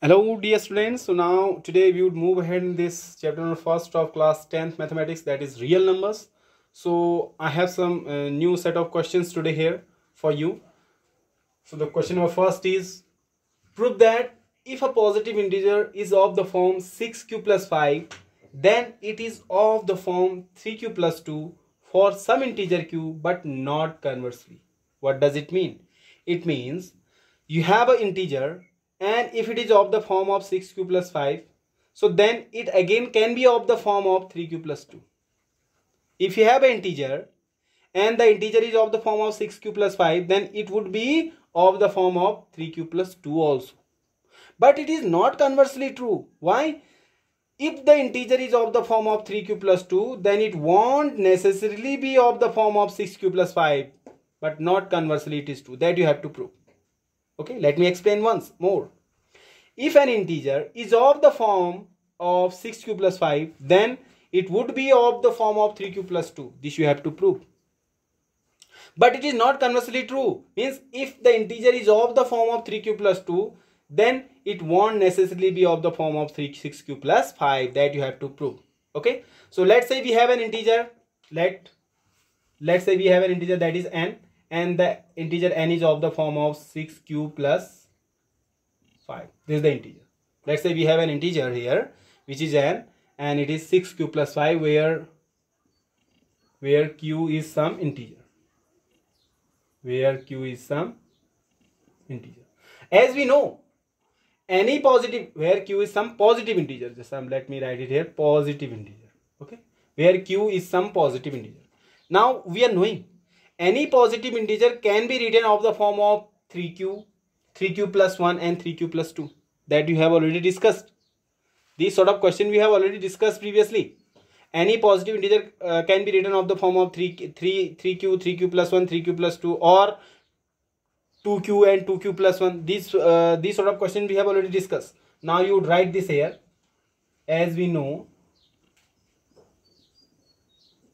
Hello dear students, so now today we would move ahead in this chapter number first of class 10th mathematics that is real numbers. So I have some uh, new set of questions today here for you. So the question number first is prove that if a positive integer is of the form 6q plus 5 then it is of the form 3q plus 2 for some integer q but not conversely. What does it mean? It means you have an integer and if it is of the form of 6q plus 5 so then it again can be of the form of 3q plus 2 if you have an integer and the integer is of the form of 6q plus 5 then it would be of the form of 3q plus 2 also. But it is not conversely true. Why? If the integer is of the form of 3q plus 2 then it won't necessarily be of the form of 6q plus 5 but not conversely it is true. That you have to prove okay let me explain once more. If an integer is of the form of 6q plus 5 then it would be of the form of 3q plus 2 this you have to prove. But it is not conversely true. Means if the integer is of the form of 3q plus 2 then it won't necessarily be of the form of 3 6q plus 5 that you have to prove. Okay? So let's say we have an integer. Let let's say we have an integer that is n and the integer n is of the form of 6q plus 5 this is the integer. Let's say we have an integer here which is n and it is 6q plus 5 where where q is some integer. Where q is some integer. As we know any positive where q is some positive integer just um, let me write it here positive integer. Okay? Where q is some positive integer. Now we are knowing any positive integer can be written of the form of 3q 3q plus 1 and 3q plus 2 that you have already discussed. This sort of question we have already discussed previously. Any positive integer uh, can be written of the form of 3 3 3q 3q plus 1 3q plus 2 or 2q and 2q plus 1 This, uh, these sort of question we have already discussed. Now you write this here. As we know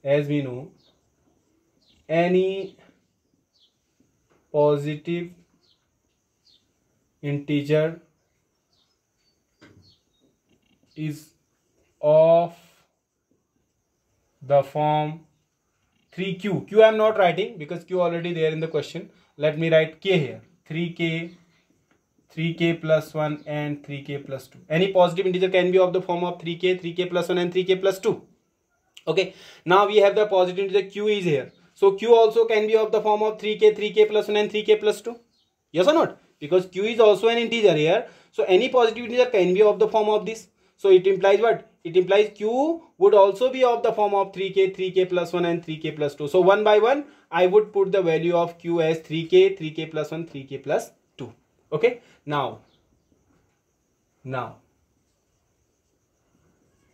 as we know any positive integer is of the form 3q q. I am not writing because q already there in the question. Let me write k here. 3k 3k plus 1 and 3k plus 2 any positive integer can be of the form of 3k 3k plus 1 and 3k plus 2 okay. Now we have the positive integer q is here so q also can be of the form of 3k, 3k plus 1 and 3k plus 2. Yes or not? Because q is also an integer here. So any positive integer can be of the form of this. So it implies what? It implies q would also be of the form of 3k, 3k plus 1 and 3k plus 2. So one by one, I would put the value of q as 3k, 3k plus 1, 3k plus 2. Okay. Now, now,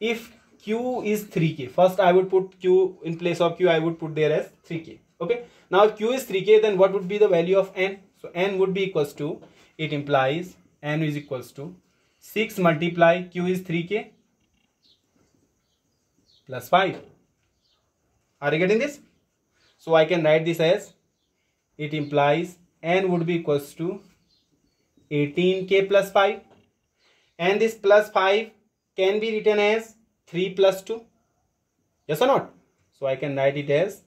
if q is 3k first i would put q in place of q i would put there as 3k okay? Now q is 3k then what would be the value of n? So n would be equals to it implies n is equals to 6 multiply q is 3k plus 5 are you getting this? So i can write this as it implies n would be equals to 18k plus 5 and this plus 5 can be written as 3 plus 2 yes or not? So i can write it as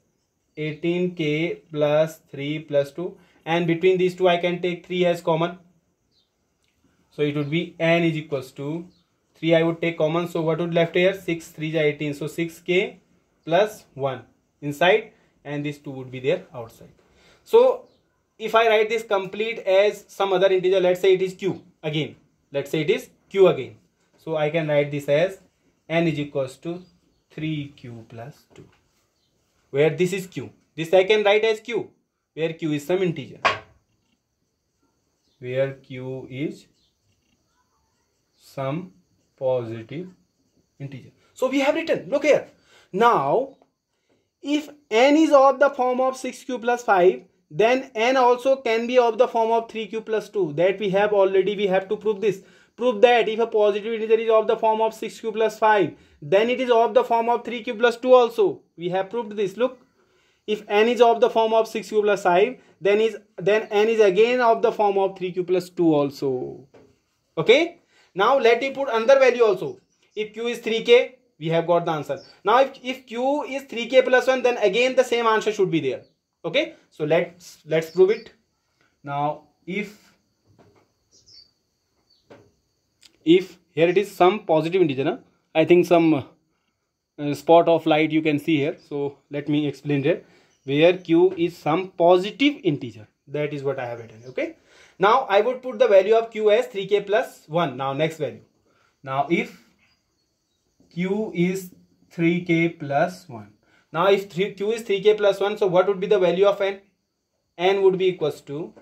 18k plus 3 plus 2 and between these two i can take 3 as common. So it would be n is equals to 3 i would take common. So what would left here? 6 3 is 18 so 6k plus 1 inside. And these two would be there outside. So if i write this complete as some other integer let's say it is q again. Let's say it is q again. So i can write this as n is equals to 3q plus 2 where this is q. This i can write as q where q is some integer where q is some positive integer. So we have written. Look here. Now if n is of the form of 6q plus 5 then n also can be of the form of 3q plus 2 that we have already we have to prove this Prove that if a positive integer is of the form of 6q plus 5, then it is of the form of 3q plus 2 also. We have proved this. Look, if n is of the form of 6q plus 5, then is then n is again of the form of 3q plus 2 also. Okay. now let me put another value also if q is 3k we have got the answer now if, if q is 3k plus 1 then again the same answer should be there okay so let's let's prove it now if if here it is some positive integer huh? i think some uh, spot of light you can see here. So let me explain it where q is some positive integer. That is what i have written okay? Now i would put the value of q as 3k plus 1 now next value. Now if q is 3k plus 1 now if 3, q is 3k plus 1 so what would be the value of n? N would be equals to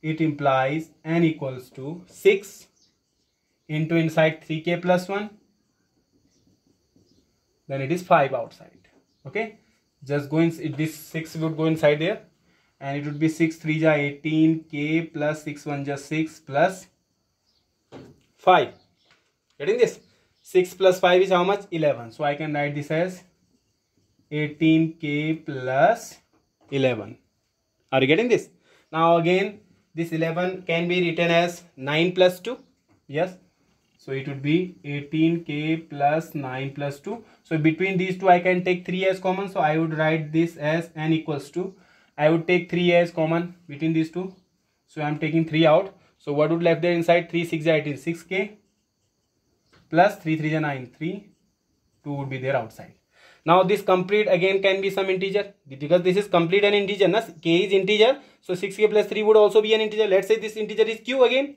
it implies n equals to 6 into inside 3k plus 1 then it is 5 outside okay? Just going this 6 would go inside there and it would be 6 3 ja 18 k plus 6 1 just 6 plus 5 getting this? 6 plus 5 is how much? 11 so i can write this as 18k plus 11 are you getting this? Now again this 11 can be written as 9 plus 2 yes so it would be 18k plus 9 plus 2 so between these two i can take 3 as common. So i would write this as n equals to i would take 3 as common between these two. So i'm taking 3 out. So what would left there inside? 3 6 18 6k plus 3 3 is 9 3 2 would be there outside. Now this complete again can be some integer. Because this is complete an integer na? k is integer. So 6k plus 3 would also be an integer. Let's say this integer is q again.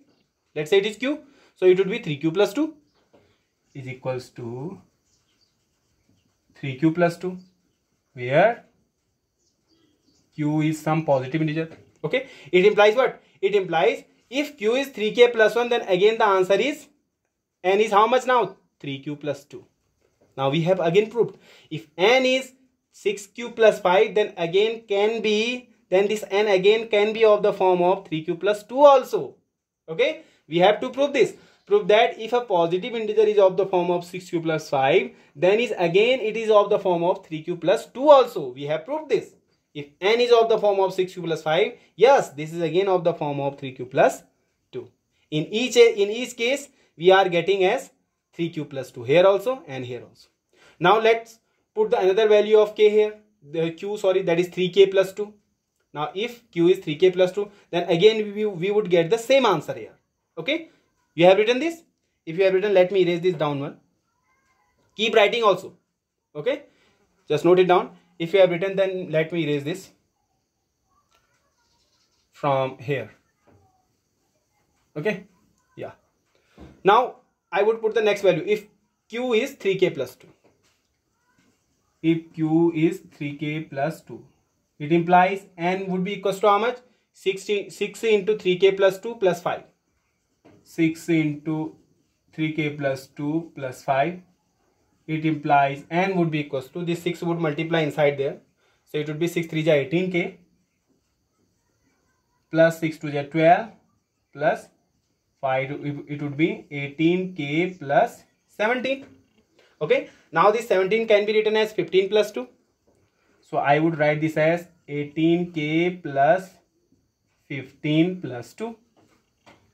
Let's say it is q so it would be 3q plus 2 is equals to 3q plus 2 where q is some positive integer. Okay. It implies what? It implies if q is 3k plus 1 then again the answer is n is how much now? 3q plus 2 now we have again proved. If n is 6q plus 5 then again can be then this n again can be of the form of 3q plus 2 also. Okay. We have to prove this prove that if a positive integer is of the form of 6q plus 5 then is again it is of the form of 3q plus 2 also. We have proved this. If n is of the form of 6q plus 5 yes this is again of the form of 3q plus 2 in each in each case we are getting as 3q plus 2 here also and here also. Now let's put the another value of k here. The q sorry that is 3k plus 2 now if q is 3k plus 2 then again we, we would get the same answer here. Okay you have written this? If you have written let me erase this down one. Keep writing also okay? Just note it down. If you have written then let me erase this from here okay? Yeah. Now I would put the next value. If q is 3k plus 2 if q is 3k plus 2 it implies n would be equals to how much? 60, 6 into 3k plus 2 plus 5 6 into 3k plus 2 plus 5 it implies n would be equals to this 6 would multiply inside there. So it would be 6 3 ja 18k plus 6 2 ja 12 plus 5 it would be 18k plus 17 okay? Now this 17 can be written as 15 plus 2 so i would write this as 18k plus 15 plus 2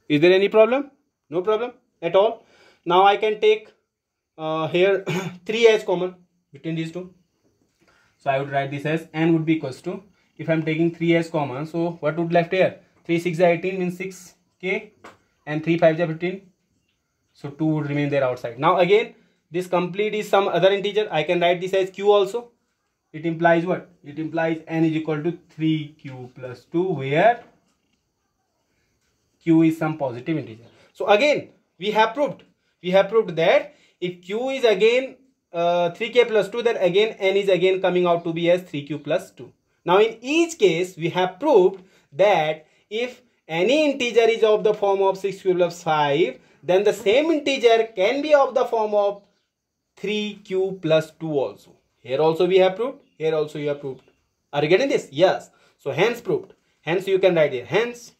is there any problem? No problem at all. Now I can take uh, here 3 as common between these two. So I would write this as n would be equals to, if I am taking 3 as common, so what would left here? 3 6 18 means 6k and 3 5 15. So 2 would remain there outside. Now again, this complete is some other integer. I can write this as q also. It implies what? It implies n is equal to 3q plus 2 where q is some positive integer. So again, we have proved, we have proved that if q is again uh, 3k plus 2, then again n is again coming out to be as 3q plus 2. Now in each case, we have proved that if any integer is of the form of 6q plus 5, then the same integer can be of the form of 3q plus 2 also. Here also we have proved, here also you have proved. Are you getting this? Yes. So hence proved. Hence you can write here. Hence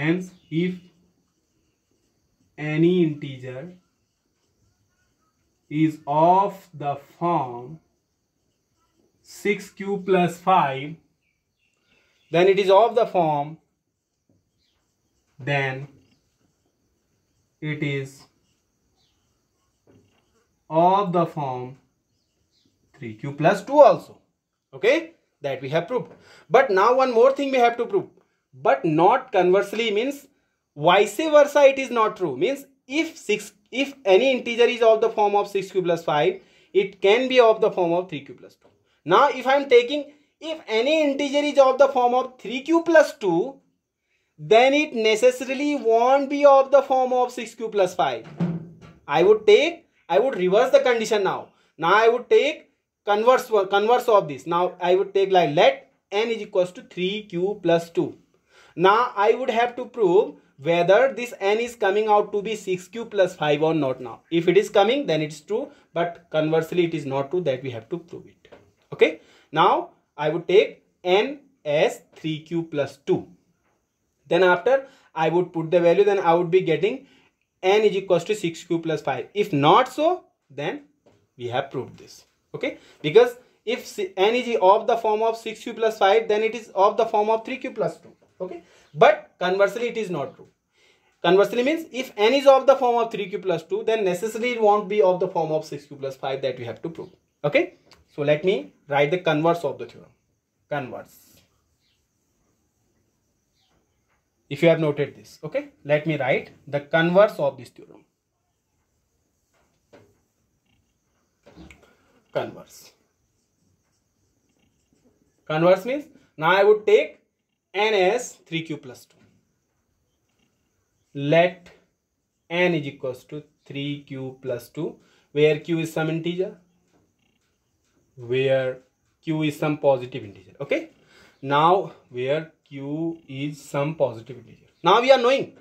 Hence, if any integer is of the form 6q plus 5 then it is of the form then it is of the form 3q plus 2 also. Okay? That we have proved. But now one more thing we have to prove but not conversely means vice versa it is not true. Means if 6 if any integer is of the form of 6q plus 5 it can be of the form of 3q plus 2 now if i am taking if any integer is of the form of 3q plus 2 then it necessarily won't be of the form of 6q plus 5 i would take i would reverse the condition now. Now i would take converse converse of this. Now i would take like let n is equals to 3q plus 2 now i would have to prove whether this n is coming out to be 6q plus 5 or not now. If it is coming then it's true but conversely it is not true that we have to prove it. Okay. Now I would take n as 3q plus 2. Then after I would put the value then I would be getting n is equals to 6q plus 5. If not so then we have proved this. Okay. Because if n is of the form of 6q plus 5 then it is of the form of 3q plus 2 okay? But conversely it is not true. Conversely means if n is of the form of 3q plus 2 then necessarily it won't be of the form of 6q plus 5 that we have to prove. Okay? So let me write the converse of the theorem. Converse. If you have noted this. Okay? Let me write the converse of this theorem. Converse. Converse means now i would take n as 3q plus 2 let n is equals to 3q plus 2 where q is some integer where q is some positive integer okay? Now where q is some positive integer. Now we are knowing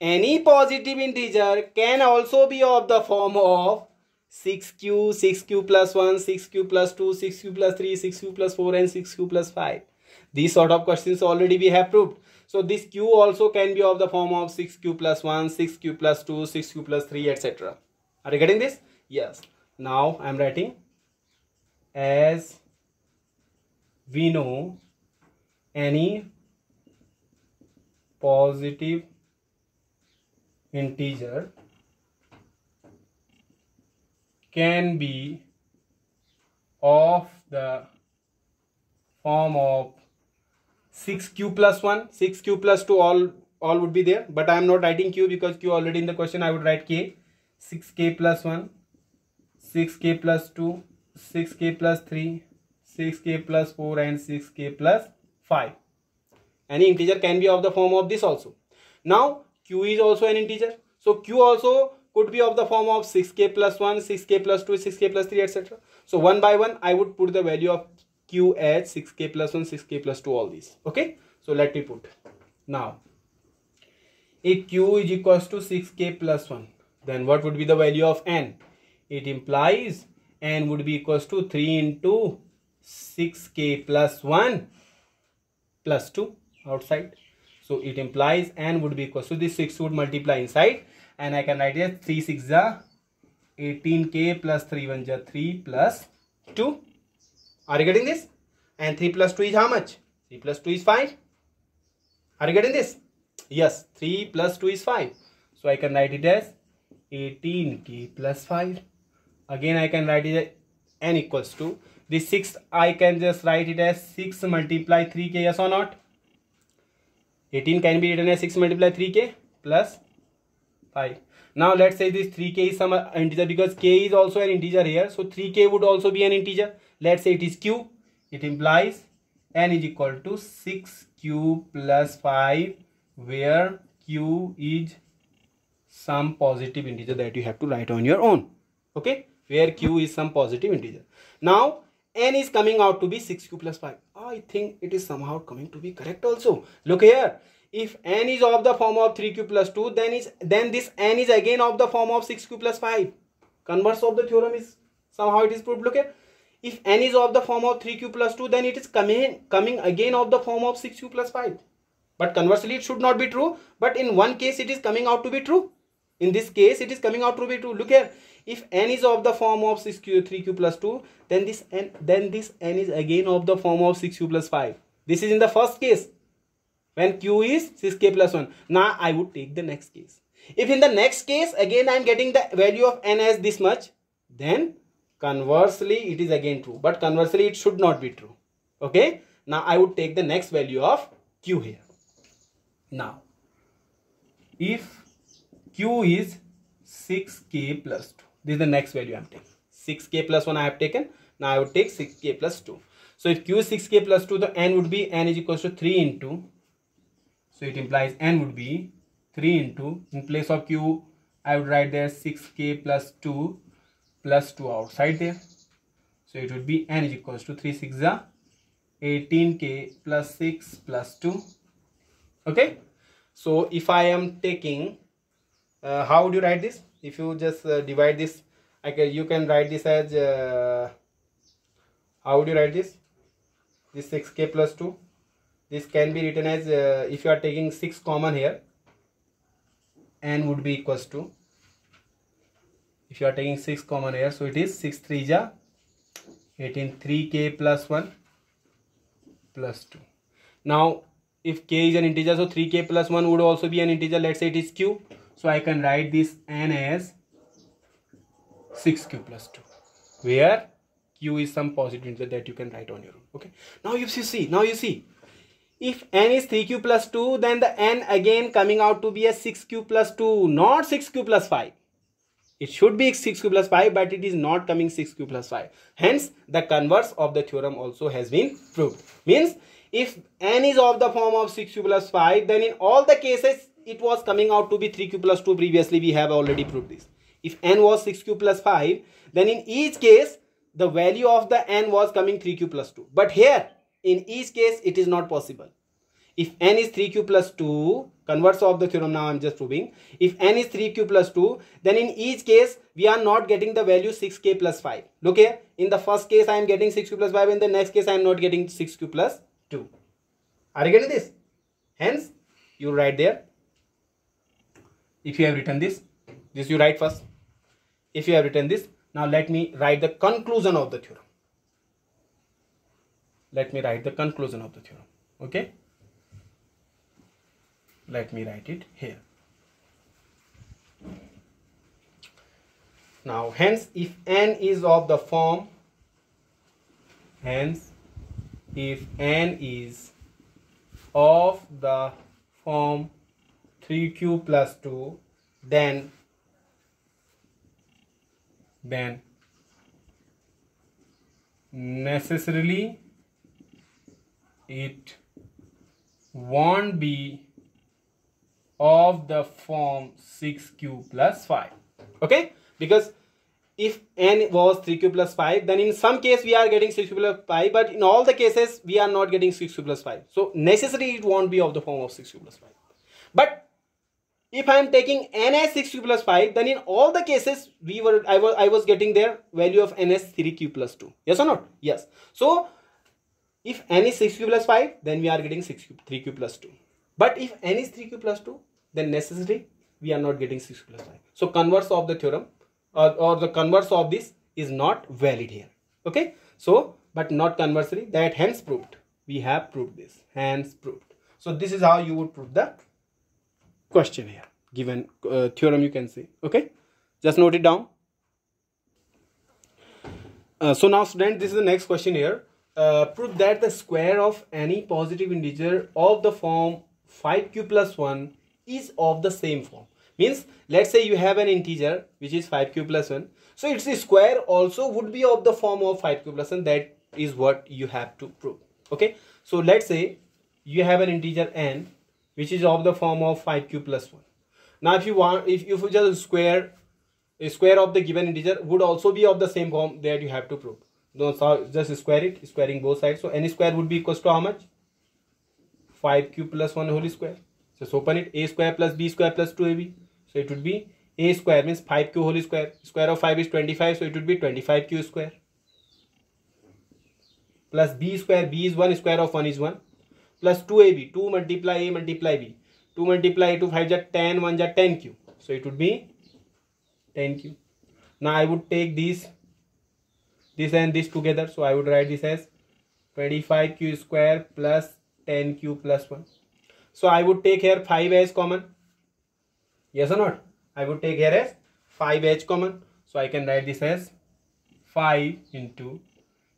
any positive integer can also be of the form of 6q 6q plus 1 6q plus 2 6q plus 3 6q plus 4 and 6q plus 5 these sort of questions already we have proved. So this q also can be of the form of 6q plus 1, 6q plus 2, 6q plus 3, etc. Are you getting this? Yes. Now I am writing as we know any positive integer can be of the form of 6q plus 1 6q plus 2 all all would be there. But i am not writing q because q already in the question i would write k. 6k plus 1 6k plus 2 6k plus 3 6k plus 4 and 6k plus 5 any integer can be of the form of this also. Now q is also an integer. So q also could be of the form of 6k plus 1 6k plus 2 6k plus 3 etc so one by one i would put the value of q as 6k plus 1 6k plus 2 all these. Okay? So let me put. Now if q is equals to 6k plus 1 then what would be the value of n? It implies n would be equals to 3 into 6k plus 1 plus 2 outside. So it implies n would be equals to this 6 would multiply inside. And I can write it 3 6 18k plus 3 1 3 plus 2 are you getting this? And 3 plus 2 is how much? 3 plus 2 is 5. Are you getting this? Yes, 3 plus 2 is 5. So I can write it as 18k plus 5. Again, I can write it as n equals to. This 6, I can just write it as 6 multiply 3k, yes or not? 18 can be written as 6 multiply 3k plus 5. Now let's say this 3k is some integer because k is also an integer here. So 3k would also be an integer let's say it is q. It implies n is equal to 6q plus 5 where q is some positive integer that you have to write on your own. Okay? Where q is some positive integer. Now n is coming out to be 6q plus 5 i think it is somehow coming to be correct also. Look here. If n is of the form of 3q plus 2 then is then this n is again of the form of 6q plus 5 converse of the theorem is somehow it is proved. Look here if n is of the form of 3q plus 2 then it is coming coming again of the form of 6q plus 5 but conversely it should not be true. But in one case it is coming out to be true. In this case it is coming out to be true. Look here. If n is of the form of 6q 3q plus 2 then this n then this n is again of the form of 6q plus 5 this is in the first case. When q is 6k plus 1 now i would take the next case. If in the next case again i'm getting the value of n as this much then conversely it is again true. But conversely it should not be true. Okay? Now i would take the next value of q here. Now if q is 6k plus 2 this is the next value i'm taking. 6k plus 1 i have taken. Now i would take 6k plus 2 so if q is 6k plus 2 the n would be n is equals to 3 into so it implies n would be 3 into in place of q I would write there 6k plus 2 plus 2 outside there. So it would be n is equals to 3 6 18k plus 6 plus 2. Okay. So if I am taking, uh, how would you write this? If you just uh, divide this, I can, you can write this as, uh, how would you write this? This 6k plus 2. This can be written as, uh, if you are taking 6 common here, n would be equals to if you are taking 6 common here so it is 6 3 ja 18 3k plus 1 plus 2 now if k is an integer so 3k plus 1 would also be an integer. Let's say it is q. So i can write this n as 6q plus 2 where q is some positive integer that you can write on your own. Okay? Now you see now you see if n is 3q plus 2 then the n again coming out to be a 6q plus 2 not 6q plus 5 it should be 6q plus 5 but it is not coming 6q plus 5. Hence the converse of the theorem also has been proved. Means if n is of the form of 6q plus 5 then in all the cases it was coming out to be 3q plus 2 previously we have already proved this. If n was 6q plus 5 then in each case the value of the n was coming 3q plus 2. But here in each case it is not possible. If n is 3q plus 2 converse of the theorem now I'm just proving. If n is 3q plus 2, then in each case, we are not getting the value 6k plus 5. Look here, in the first case, I am getting 6q plus 5. In the next case, I am not getting 6q plus 2. Are you getting this? Hence, you write there. If you have written this, this you write first. If you have written this, now let me write the conclusion of the theorem. Let me write the conclusion of the theorem. Okay let me write it here. Now hence if n is of the form hence if n is of the form 3q plus 2 then then necessarily it won't be of the form 6q plus 5 okay because if n was 3q plus 5 then in some case we are getting 6q plus 5 but in all the cases we are not getting 6q plus 5 so necessarily it won't be of the form of 6q plus 5 but if I am taking n as 6q plus 5 then in all the cases we were I was I was getting their value of n as 3q plus 2 yes or not yes so if n is 6q plus 5 then we are getting 6q 3q plus 2 but if n is 3q plus 2 then necessarily we are not getting 6 plus 5. So converse of the theorem or, or the converse of this is not valid here. Okay. So but not conversely that hence proved. We have proved this. Hence proved. So this is how you would prove the question here. Given uh, theorem you can say. Okay. Just note it down. Uh, so now student this is the next question here. Uh, prove that the square of any positive integer of the form 5q plus 1 is of the same form. Means let's say you have an integer which is 5q plus 1 so its square also would be of the form of 5q plus 1 that is what you have to prove. Okay? So let's say you have an integer n which is of the form of 5q plus 1 now if you want if, if you just square a square of the given integer would also be of the same form that you have to prove. No, so just square it squaring both sides. So n square would be equals to how much? 5q plus 1 whole square just open it a square plus b square plus 2ab. So it would be a square means 5q whole square. Square of 5 is 25 so it would be 25q square. Plus b square b is 1 square of 1 is 1. Plus 2ab 2 multiply a multiply b. 2 multiply a to 5 is 10 1 is 10q. So it would be 10q. Now I would take these this and this together. So I would write this as 25q square plus 10q plus 1. So I would take here 5 as common. yes or not? I would take here as 5h common. So i can write this as 5 into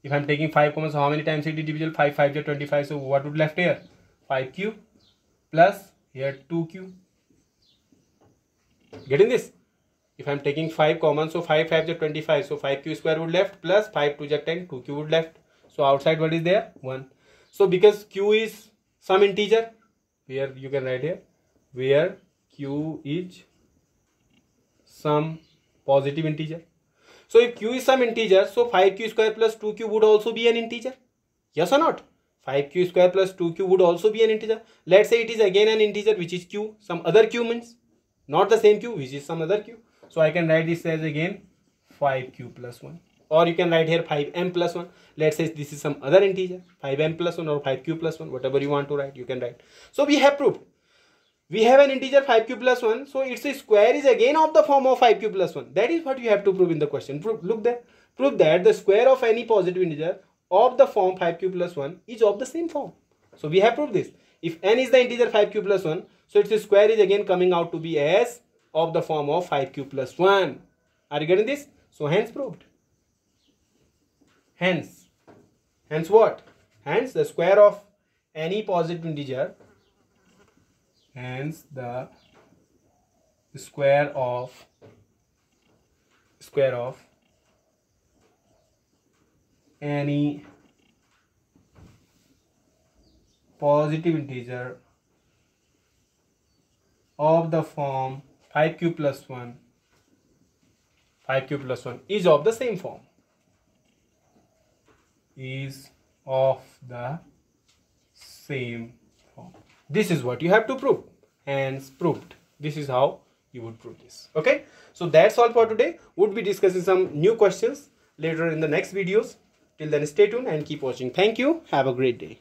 if i'm taking 5 common so how many times it is divisible? 5 5 is 25 so what would left here? 5q plus here 2q getting this? If i'm taking 5 common so 5 5 is 25 so 5q square would left plus 5 2 is 10 2q would left. So outside what is there? 1 so because q is some integer here you can write here where q is some positive integer so if q is some integer, so 5q square plus 2q would also be an integer. Yes or not? 5q square plus 2q would also be an integer. Let's say it is again an integer which is q. Some other q means not the same q which is some other q. So I can write this as again 5q plus 1 or you can write here 5m plus 1 let's say this is some other integer 5m plus 1 or 5q plus 1 whatever you want to write you can write. So we have proved we have an integer 5q plus 1 so its square is again of the form of 5q plus 1 that is what you have to prove in the question. Prove, look there. Prove that the square of any positive integer of the form 5q plus 1 is of the same form. So we have proved this. If n is the integer 5q plus 1 so its square is again coming out to be as of the form of 5q plus 1 are you getting this? So hence proved hence. Hence what? Hence the square of any positive integer. Hence the square of square of any positive integer of the form 5q plus 1 5q plus 1 is of the same form is of the same form. This is what you have to prove. And proved. This is how you would prove this. Okay? So that's all for today. Would be discussing some new questions later in the next videos. Till then stay tuned and keep watching. Thank you. Have a great day